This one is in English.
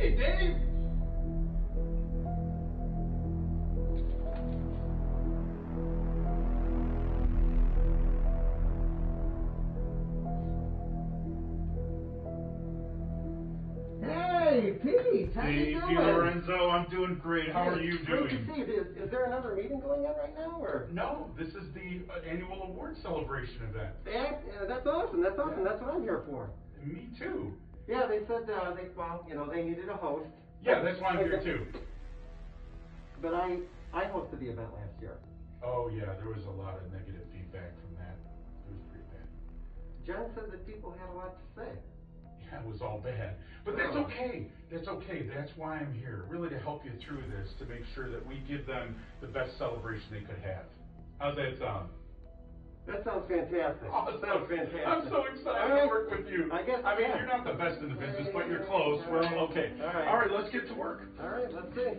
Hey, Dave. Hey, Pete, how Hey, you doing? Lorenzo, I'm doing great. How are you doing? Great to see you. Is, is there another meeting going on right now, or? No, this is the uh, annual award celebration event. That, uh, that's awesome. That's awesome. That's what I'm here for. Me too. Yeah, they said, uh, they, well, you know, they needed a host. Yeah, that's why I'm here too. But I, I hosted the event last year. Oh yeah, there was a lot of negative feedback from that. It was pretty bad. John said that people had a lot to say. Yeah, it was all bad. But that's Oh. okay. That's okay. That's why I'm here, really to help you through this, to make sure that we give them the best celebration they could have. How's that sound? That sounds fantastic. Oh, awesome. Sounds fantastic. I'm so excited All to work with you. I guess, I mean, yeah. you're not the best in the business, but you're close. All Well, right. okay. All right. All right, let's get to work. All right, let's see.